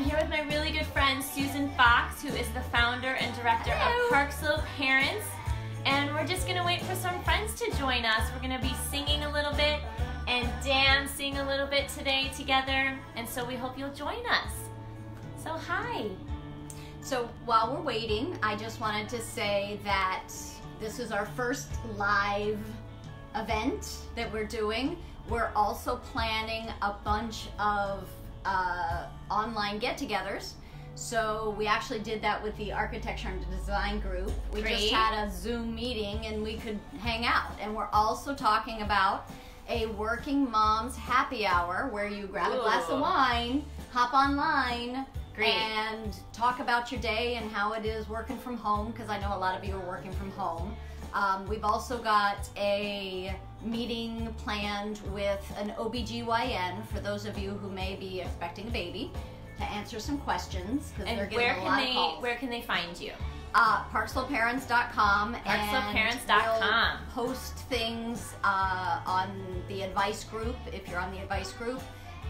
I'm here with my really good friend Susan Fox, who is the founder and director Hello. of Park Slope Parents. And we're just gonna wait for some friends to join us. We're gonna be singing a little bit and dancing a little bit today together. And so we hope you'll join us. So, hi. So while we're waiting, I just wanted to say that this is our first live event that we're doing. We're also planning a bunch of uh, online get-togethers. So we actually did that with the architecture and design group. We Great. just had a Zoom meeting and we could hang out. And we're also talking about a working moms happy hour where you grab a glass of wine, hop online, Great. and talk about your day and how it is working from home because I know a lot of you are working from home. Um, we've also got a meeting planned with an OBGYN for those of you who may be expecting a baby to answer some questions because they're getting where a can lot they of calls. where can they find you? Uh, Parkslopeparents.com. and we'll post things uh, on the advice group if you're on the advice group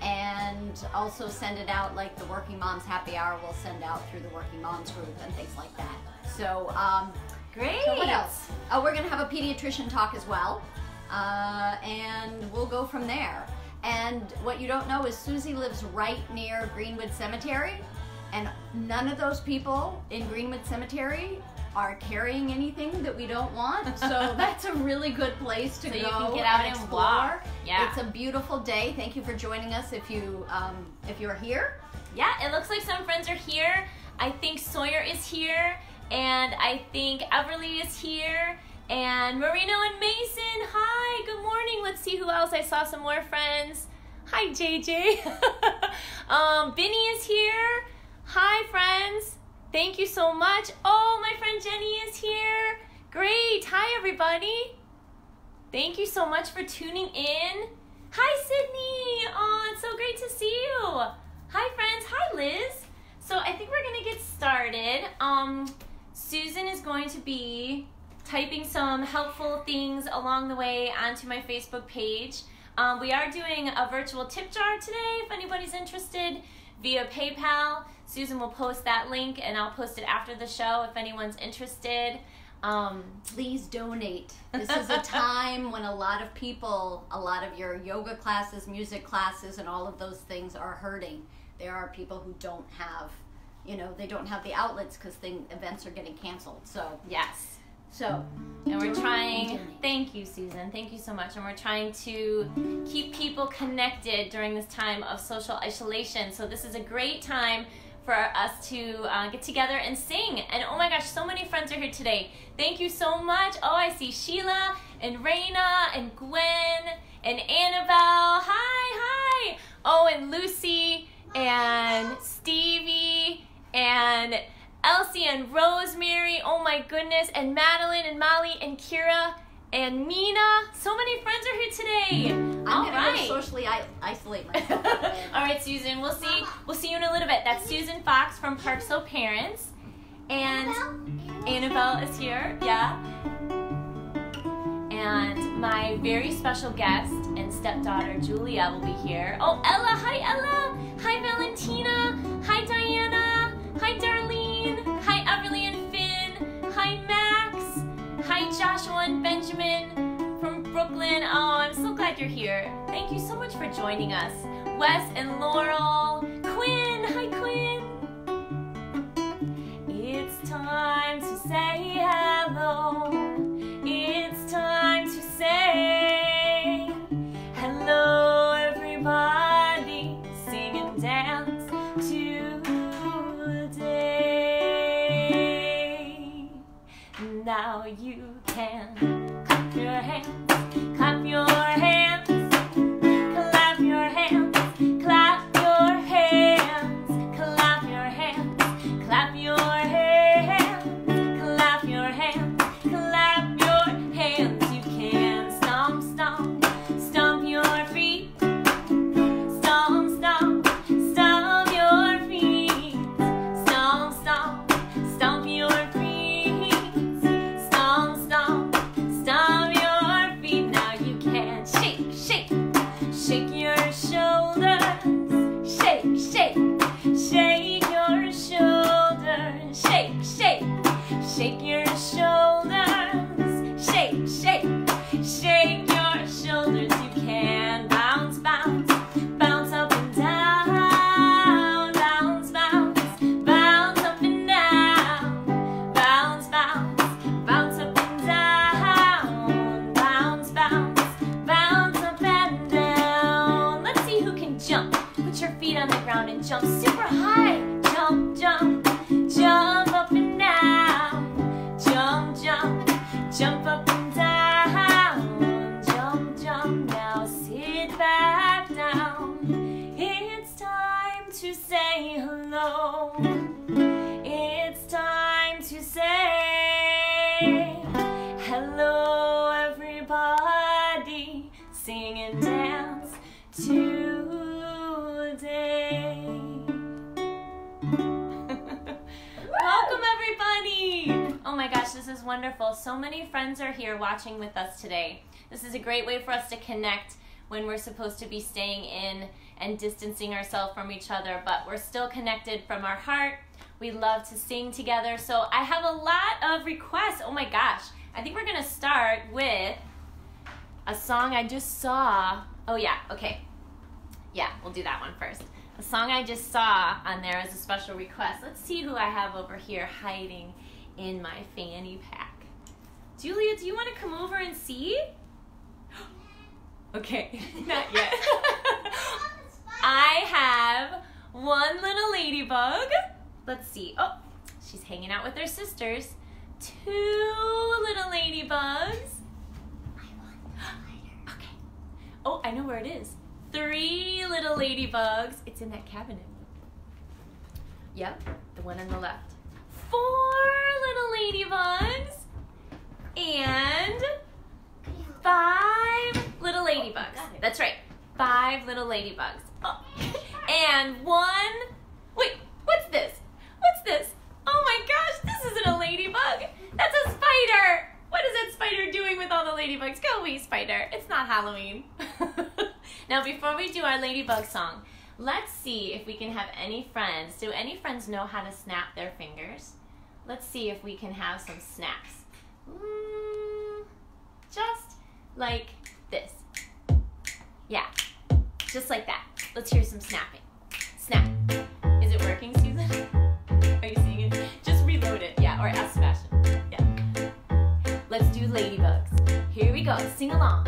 and also send it out like the working moms happy hour will send out through the working moms group and things like that so um, Great. so what else oh we're gonna have a pediatrician talk as well uh, and we'll go from there and what you don't know is susie lives right near greenwood cemetery and none of those people in Greenwood Cemetery are carrying anything that we don't want. So that's a really good place to So go. you can get out and explore. walk. Yeah. It's a beautiful day. Thank you for joining us. If you um, if you're here, Yeah, it looks like some friends are here. I think Sawyer is here, and I think Everly is here, and Marino and Mason. Hi, good morning. Let's see who else. I saw some more friends. Hi, JJ. um, Vinny is here. Hi, friends. Thank you so much. Oh, my friend Jenny is here. Great. Hi, everybody. Thank you so much for tuning in. Hi, Sydney. Oh, it's so great to see you. Hi, friends. Hi, Liz. So I think we're gonna get started. Um, Susan is going to be typing some helpful things along the way onto my Facebook page. Um, we are doing a virtual tip jar today. If anybody's interested, via PayPal. Susan will post that link, and I'll post it after the show if anyone's interested. Um, please donate. This is a time when a lot of people, a lot of your yoga classes, music classes, and all of those things are hurting. There are people who don't have, you know, they don't have the outlets because thing events are getting canceled. So, yes. So And we're trying, thank you, Susan. Thank you so much. And we're trying to keep people connected during this time of social isolation. So, this is a great time for us to uh, get together and sing. And oh my gosh, so many friends are here today. Thank you so much. Oh, I see Sheila and Raina and Gwen and Annabelle. Hi, hi. Oh, and Lucy and Stevie and Elsie and Rosemary. Oh my goodness. And Madeline and Molly and Kira and Mina. So many friends are here today. I'm All gonna right. go socially isolate myself. All right, Susan. We'll see. We'll see you in a little bit. That's Susan Fox from Park Slope Parents, and Annabelle is here. Yeah. And my very special guest and stepdaughter Julia will be here. Oh, Ella. Hi, Ella. Hi, Valentina. Hi, Diana. Hi, Darlene. Joshua and Benjamin from Brooklyn. Oh, I'm so glad you're here. Thank you so much for joining us. Wes and Laurel. Quinn. Hi, Quinn. It's time to say hello. It's time to say hello, everybody. Sing and dance today. Now you clap super high. Jump, jump, wonderful. So many friends are here watching with us today. This is a great way for us to connect when we're supposed to be staying in and distancing ourselves from each other, but we're still connected from our heart. We love to sing together. So I have a lot of requests. Oh my gosh. I think we're going to start with a song I just saw. Oh, yeah, okay. Yeah, we'll do that one first. A song I just saw on there as a special request. Let's see who I have over here hiding in my fanny pack. Julia, do you want to come over and see? okay, not yet. I have one little ladybug. Let's see. Oh, she's hanging out with her sisters. Two little ladybugs. I want the. Okay. Oh, I know where it is. Three little ladybugs. It's in that cabinet. Yep, the one on the left. Four little ladybugs. And five little ladybugs. Oh, That's right. Five little ladybugs. Oh. And one. Wait, what's this? What's this? Oh my gosh, this isn't a ladybug. That's a spider. What is that spider doing with all the ladybugs? Go away, spider. It's not Halloween. now, before we do our ladybug song, let's see if we can have any friends. Do any friends know how to snap their fingers? Let's see if we can have some snaps. Mm, just like this. Yeah, just like that. Let's hear some snapping. Snap. Is it working, Susan? Are you seeing it? Just reload it, yeah, or ask Sebastian. Yeah. Let's do ladybugs. Here we go, sing along.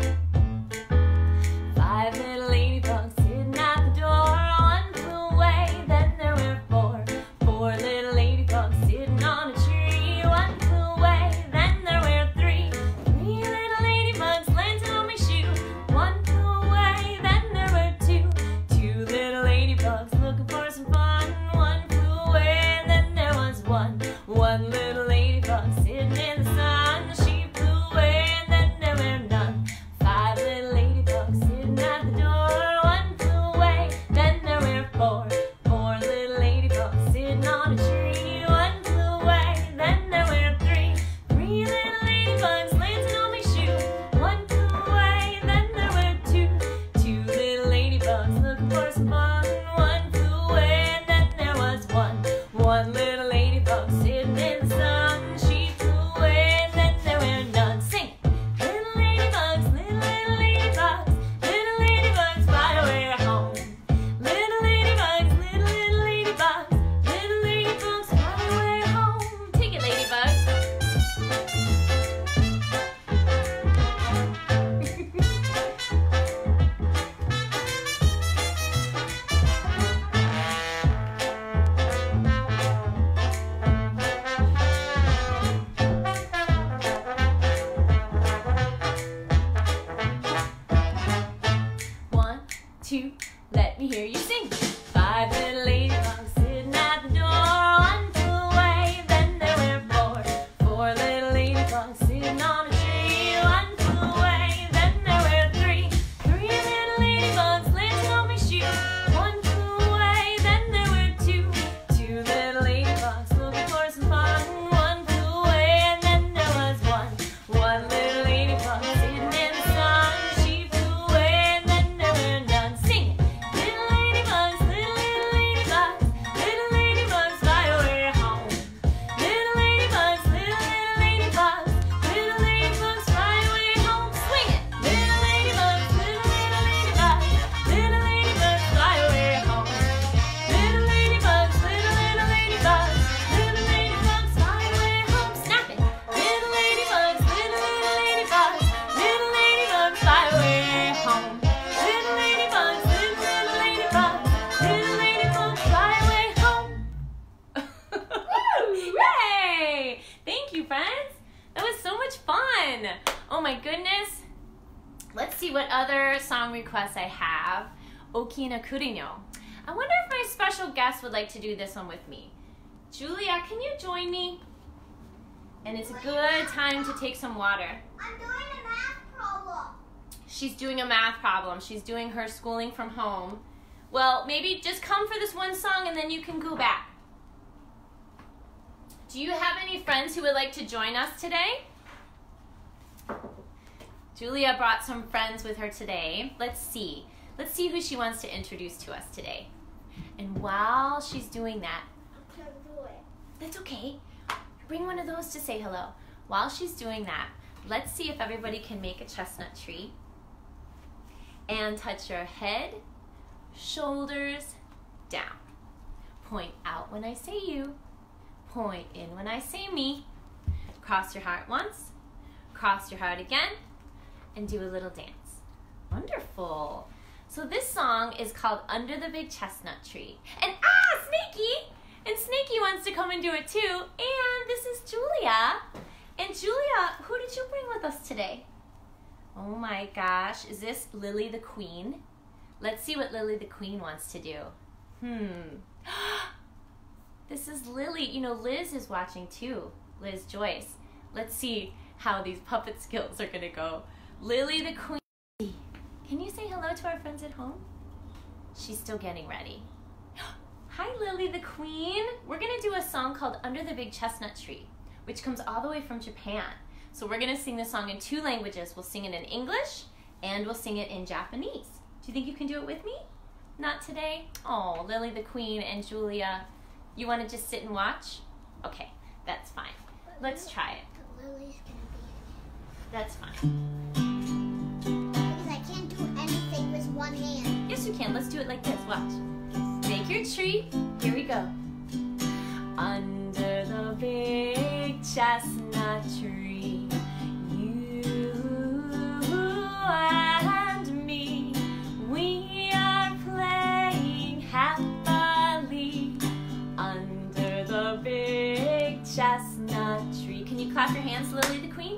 Okina Kurino. I wonder if my special guest would like to do this one with me. Julia, can you join me? And it's a good time to take some water. I'm doing a math problem. She's doing a math problem. She's doing her schooling from home. Well, maybe just come for this one song and then you can go back. Do you have any friends who would like to join us today? Julia brought some friends with her today. Let's see. Let's see who she wants to introduce to us today. And while she's doing that, that's okay. Bring one of those to say hello. While she's doing that, let's see if everybody can make a chestnut tree. And touch your head, shoulders down. Point out when I say you. Point in when I say me. Cross your heart once, cross your heart again, and do a little dance. Wonderful. So this song is called Under the Big Chestnut Tree. And ah, Snaky! And Snaky wants to come and do it too. And this is Julia. And Julia, who did you bring with us today? Oh my gosh, is this Lily the Queen? Let's see what Lily the Queen wants to do. Hmm. This is Lily. You know, Liz is watching too. Liz Joyce. Let's see how these puppet skills are to go. Lily the Queen. Can you say hello to our friends at home? She's still getting ready. Hi, Lily the Queen. We're going to do a song called Under the Big Chestnut Tree, which comes all the way from Japan. So we're going to sing the song in two languages. We'll sing it in English and we'll sing it in Japanese. Do you think you can do it with me? Not today? Oh, Lily the Queen and Julia. You want to just sit and watch? Okay, that's fine. Let's try it. But Lily's gonna be That's fine. One hand. Yes, you can. Let's do it like this. Watch. Make your tree. Here we go. Under the big chestnut tree, you and me, we are playing happily under the big chestnut tree. Can you clap your hands, Lily the Queen?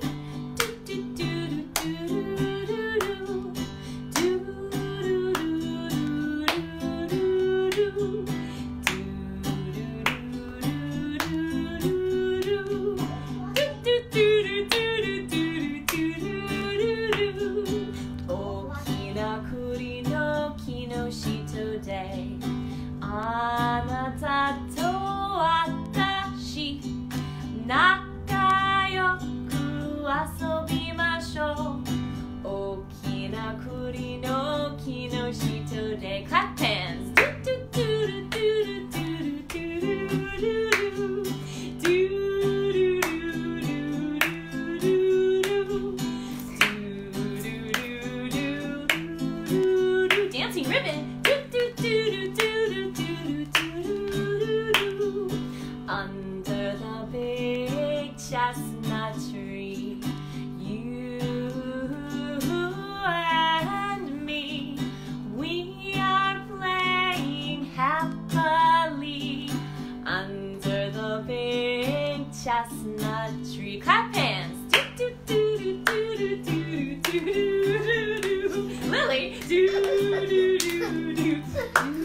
you.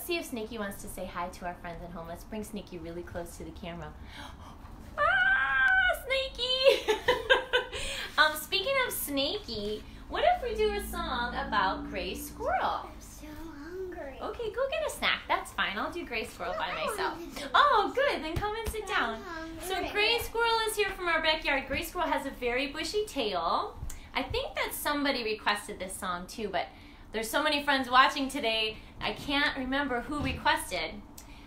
Let's see if Snaky wants to say hi to our friends at home. Let's bring Snaky really close to the camera. Ah, Snaky! um, speaking of Snaky, what if we do a song about Gray Squirrel? I'm so hungry. Okay, go get a snack. That's fine. I'll do Gray Squirrel by myself. Oh, good. Then come and sit down. So. Gray Squirrel is here from our backyard. Gray Squirrel has a very bushy tail. I think that somebody requested this song too, but There's so many friends watching today, I can't remember who requested.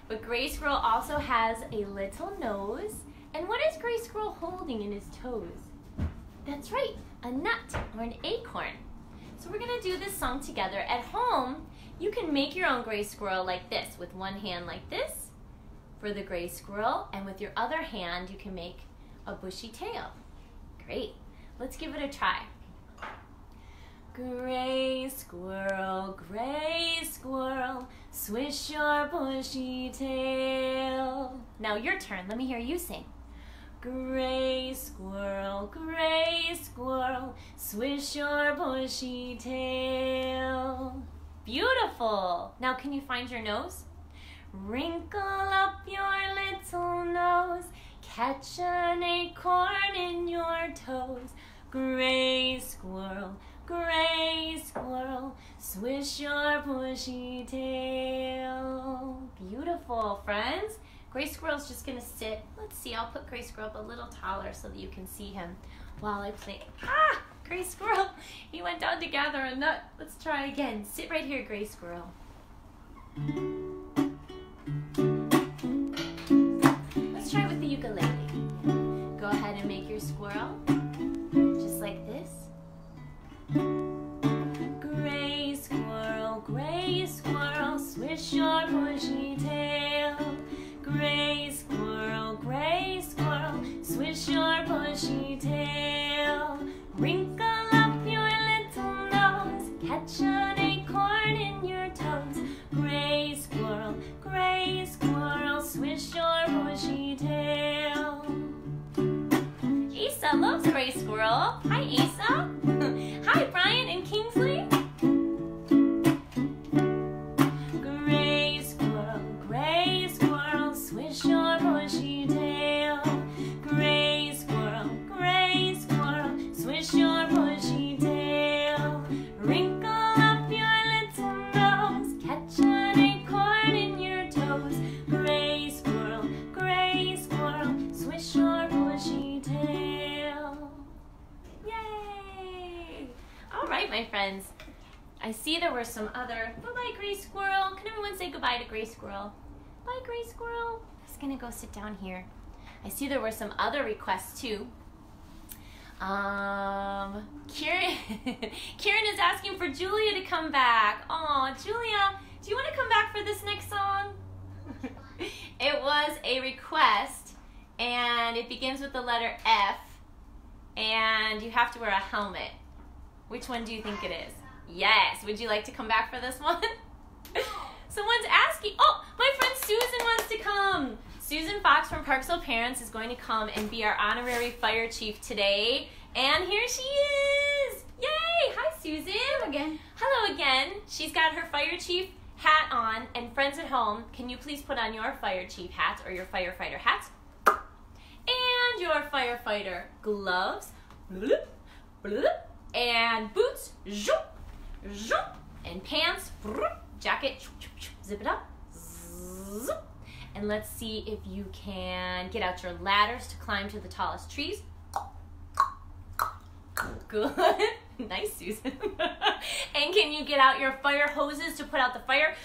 But Gray Squirrel also has a little nose. And what is Gray Squirrel holding in his toes? That's right, a nut or an acorn. So we're gonna do this song together. At home, you can make your own gray squirrel like this, with one hand like this for the gray squirrel, and with your other hand, you can make a bushy tail. Great. Let's give it a try. Gray squirrel, gray squirrel, swish your bushy tail. Now your turn. Let me hear you sing. Gray squirrel, gray squirrel, swish your bushy tail. Beautiful. Now can you find your nose? Wrinkle up your little nose, catch an acorn in your toes. Gray squirrel, gray squirrel, swish your bushy tail. Beautiful, friends. Gray Squirrel's just gonna sit. Let's see, I'll put Gray Squirrel up a little taller so that you can see him while I play. Ah! Gray Squirrel! He went down to gather a nut. Let's try again. Sit right here, Gray Squirrel. Swish your bushy tail. Gray squirrel, gray squirrel, swish your bushy tail. Wrinkle up your little nose, catch an acorn in your toes. Gray squirrel, gray squirrel, swish your bushy tail. Asa loves gray squirrel. Hi, Asa. Hi, Brian and Kingsley. Gray Squirrel. I'm just gonna go sit down here. I see there were some other requests too. Um, Kieran, Kieran is asking for Julia to come back. Oh, Julia, do you want to come back for this next song? it was a request, and it begins with the letter F, and you have to wear a helmet. Which one do you think it is? Yes. Would you like to come back for this one? Someone's asking. Oh, my friend Susan wants to come. Susan Fox from Park Slope Parents is going to come and be our honorary fire chief today. And here she is. Yay! Hi, Susan. Hello Again. Hello again. She's got her fire chief hat on. And friends at home, can you please put on your fire chief hat or your firefighter hat? And your firefighter gloves. Bloop, bloop, and boots. Zoop, zoop, and pants. Broop, jacket. Zip it up. And let's see if you can get out your ladders to climb to the tallest trees. Good. nice, Susan. and can you get out your fire hoses to put out the fire?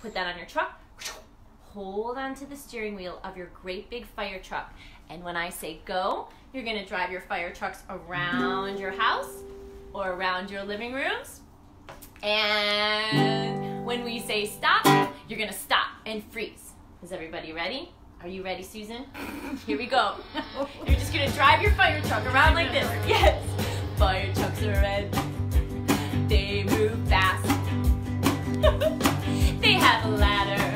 Put that on your truck. Hold onto the steering wheel of your great big fire truck. And when I say go, you're going to drive your fire trucks around your house or around your living rooms. And when we say stop, you're going to stop and freeze. Is everybody ready? Are you ready, Susan? Here we go. You're just gonna drive your fire truck around like this. Yes. Fire trucks are red. They move fast. they have a ladder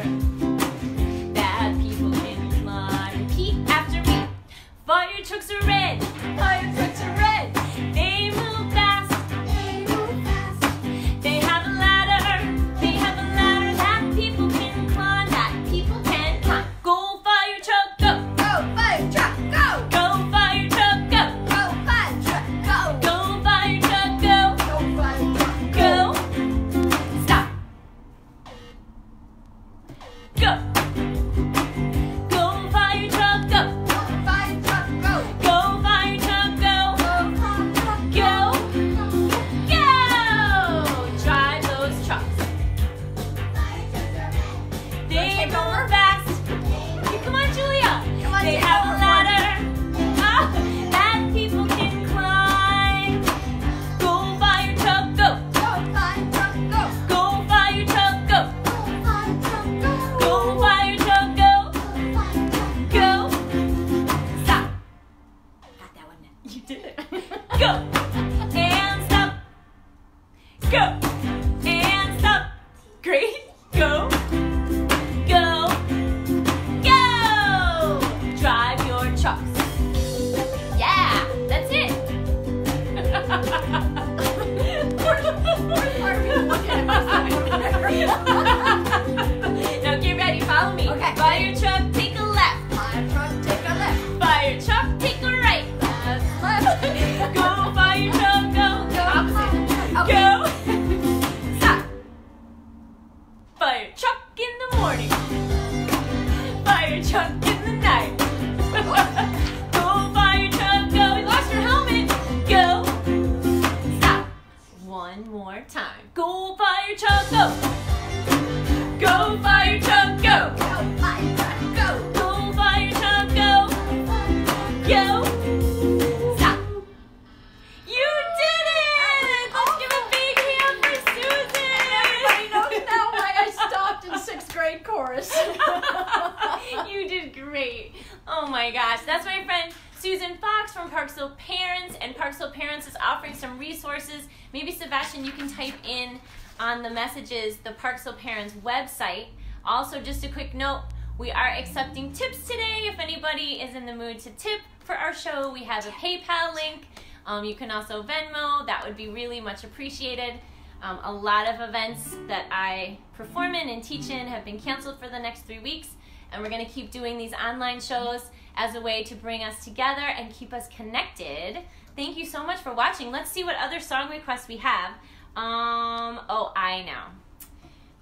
great. Oh my gosh. That's my friend Susan Fox from Park Slope Parents, and Park Slope Parents is offering some resources. Maybe Sebastian, you can type in on the messages the Park Slope Parents website. Also, just a quick note. We are accepting tips today. If anybody is in the mood to tip for our show, we have a PayPal link. Um, you can also Venmo. That would be really much appreciated. Um, a lot of events that I perform in and teach in have been canceled for the next three weeks, and we're going to keep doing these online shows as a way to bring us together and keep us connected. Thank you so much for watching. Let's see what other song requests we have. Um, oh, I know.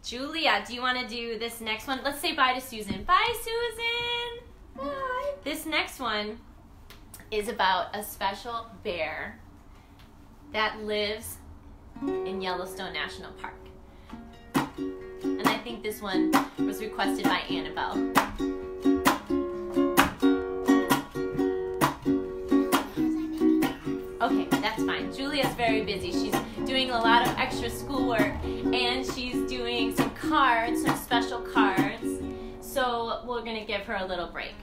Julia, do you want to do this next one? Let's say bye to Susan. Bye, Susan. Bye. This next one is about a special bear that lives in Yellowstone National Park. And I think this one was requested by Annabelle. Okay, that's fine. Julia's very busy. She's doing a lot of extra schoolwork and she's doing some cards, some special cards. So we're gonna give her a little break.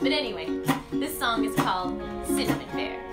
But anyway, this song is called Cinnamon Bear.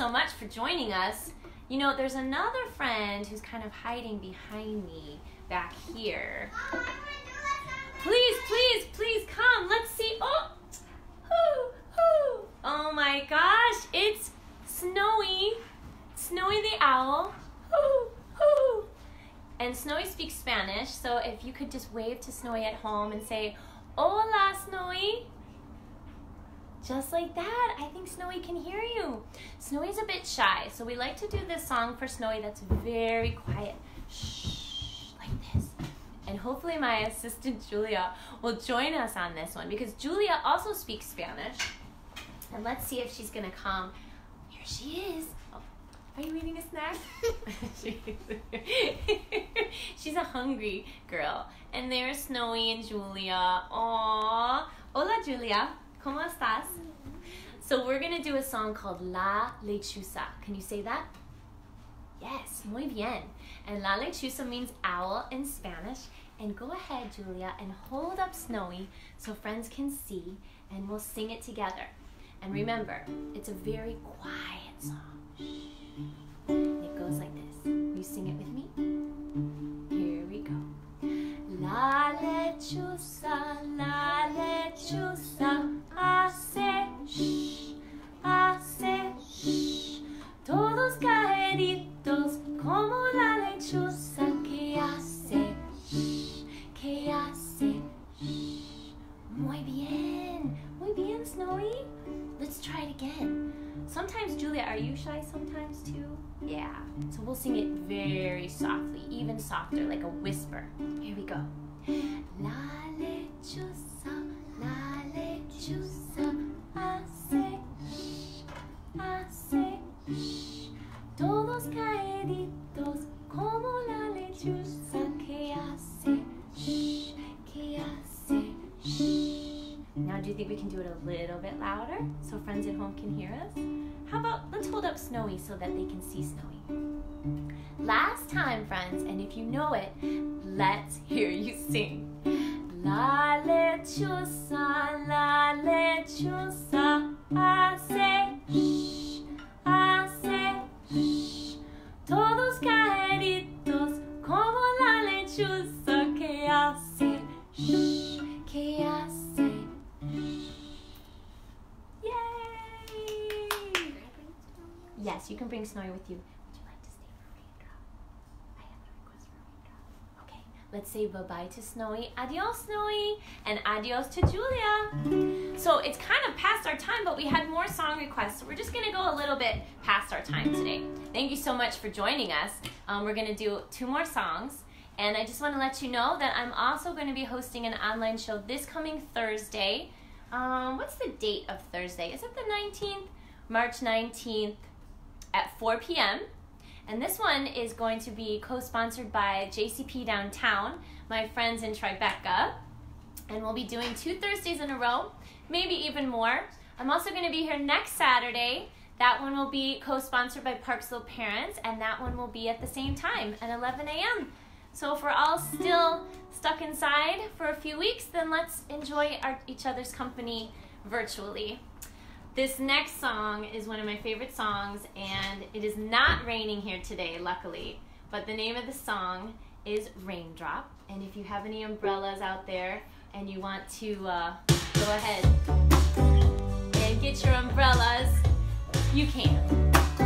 So much for joining us. You know, there's another friend who's kind of hiding behind me back here. Please, please, please come. Let's see. Oh, hoo, hoo. Oh my gosh, it's Snowy. Snowy the owl. And Snowy speaks Spanish, so if you could just wave to Snowy at home and say, Hola, Snowy. Just like that, I think Snowy can hear you. Snowy's a bit shy, so we like to do this song for Snowy that's very quiet. Shh, like this. And hopefully, my assistant Julia will join us on this one because Julia also speaks Spanish. And let's see if she's gonna come. Here she is. Oh, are you eating a snack? she's a hungry girl. And there's Snowy and Julia. Aww. Hola, Julia. ¿Cómo estás? So we're gonna do a song called La Lechuza. Can you say that? Yes, muy bien. And La Lechuza means owl in Spanish. And go ahead, Julia, and hold up Snowy so friends can see, and we'll sing it together. And remember, it's a very quiet song. Shh. It goes like this. You sing it with me? La lechuza, la lechuza, hace shh, hace shh. Todos caeritos como la lechuza que hace shh, que hace shh. Muy bien, muy bien, Snowy. Let's try it again. Sometimes, Julia, are you shy sometimes too? Yeah. So we'll sing it very softly, even softer, like a whisper. Here we go. Do you think we can do it a little bit louder so friends at home can hear us? How about let's hold up Snowy so that they can see Snowy? Last time, friends, and if you know it, let's hear you sing. La lechuza, la lechuza, hace shh, hace shh. Todos caeritos como la lechuza que hace shh, que hace Yay! Yes, you can bring Snowy with you. Would you like to stay for raindrop? I have a request for raindrop. Okay, let's say bye bye to Snowy. Adios, Snowy, and adios to Julia. So it's kind of past our time, but we had more song requests, so we're just gonna go a little bit past our time today. Thank you so much for joining us. Um, we're gonna do two more songs. And I just want to let you know that I'm also going to be hosting an online show this coming Thursday. Um, what's the date of Thursday? Is it the 19th? March 19th at 4 p.m. And this one is going to be co sponsored by JCP Downtown, my friends in Tribeca. And we'll be doing two Thursdays in a row, maybe even more. I'm also going to be here next Saturday. That one will be co sponsored by Park Slope Parents, and that one will be at the same time at 11 a.m. So if we're all still stuck inside for a few weeks, then let's enjoy our, each other's company virtually. This next song is one of my favorite songs, and it is not raining here today, luckily. But the name of the song is Raindrop. And if you have any umbrellas out there and you want to uh, go ahead and get your umbrellas, you can.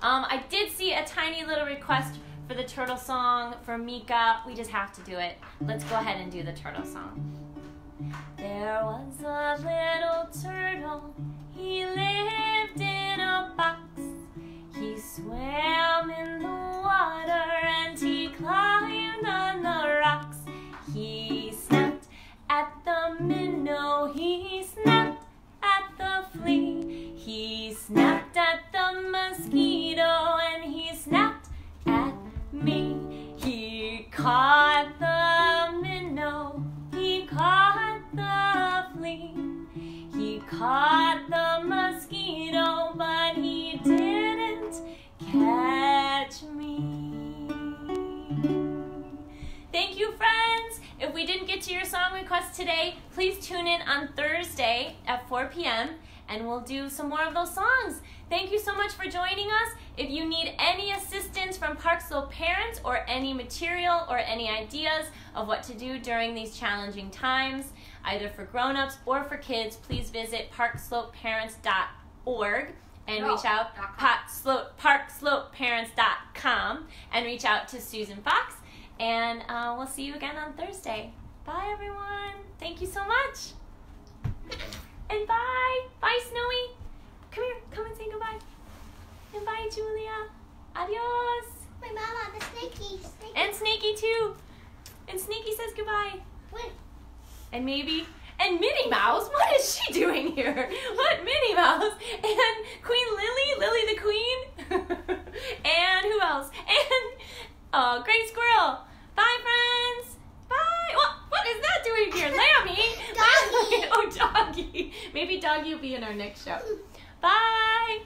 Um, I did see a tiny little request for the turtle song from Mika. We just have to do it. Let's go ahead and do the turtle song. There was a little turtle. He lived in a box. He swam in the water and he climbed on the rocks. He snapped at the minnow. He snapped at the flea. He snapped at the mosquito and he snapped at me. He caught the minnow. He caught the flea. He caught the mosquito, but he didn't catch me. Thank you, friends. If we didn't get to your song request today, please tune in on Thursday at 4 p.m. and we'll do some more of those songs. Thank you so much for joining us. If you need any assistance from Park Slope parents or any material or any ideas of what to do during these challenging times, either for grown-ups or for kids, please visit parkslopeparents.org and No, reach out dot com. Parkslopeparents.com and reach out to Susan Fox. And uh, we'll see you again on Thursday. Bye, everyone. Thank you so much. And bye. Bye, Snowy. Come here. Come and say goodbye. And bye, Julia. Adios. My mama, the snaky. snaky. And Snaky, too. And Snaky says goodbye. Wait. And maybe. And Minnie Mouse. What is she doing here? What Minnie Mouse? And Queen Lily. Lily the Queen. and who else? And uh, Great Squirrel. Bye, friends. Bye. What? What is that doing here? Lammy. Doggy. oh, doggy. Maybe doggy will be in our next show. Bye.